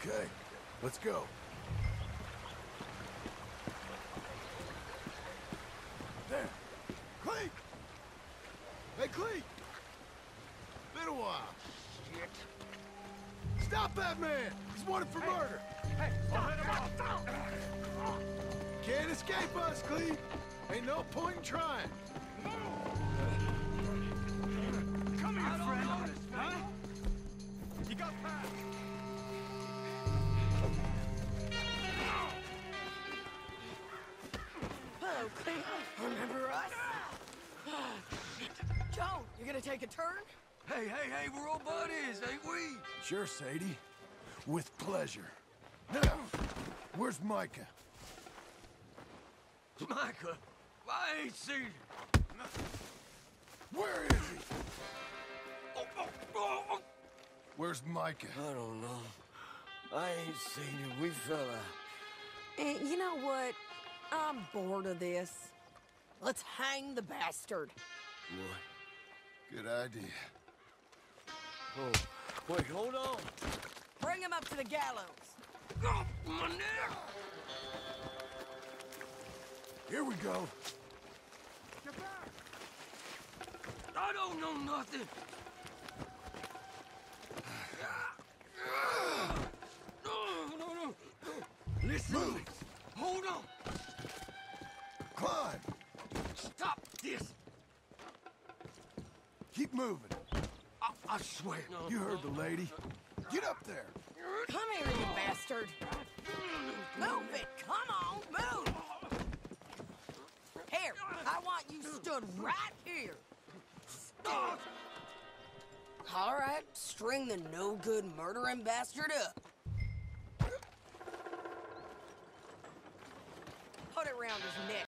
Okay, let's go. There. Cleet! Hey, Cleet! Been a while. Shit. Stop that man! He's wanted for murder! Hey, stop! Stop! Can't escape us, Cleet! Ain't no point in trying. Come here, friend! Huh? You got past! Hello, Cleet. Remember us? John, you gonna take a turn? Hey, hey, hey, we're all buddies, ain't we? Sure, Sadie. With pleasure. Now, where's Micah? Micah, I ain't seen him. Where is he? Oh, oh, oh, oh. Where's Micah? I don't know. I ain't seen him. We fell out. Eh, you know what? I'm bored of this. Let's hang the bastard. What? Good idea. Oh, wait, hold on. Bring him up to the gallows. Oh, my neck! Here we go. Get back! I don't know nothing. No, no, no. Listen. Move. Keep moving. I, I swear. You heard the lady. Get up there. Come here, you bastard. Move it. Come on, move. Here, I want you stood right here. Stood. All right, string the no-good murdering bastard up. Put it round his neck.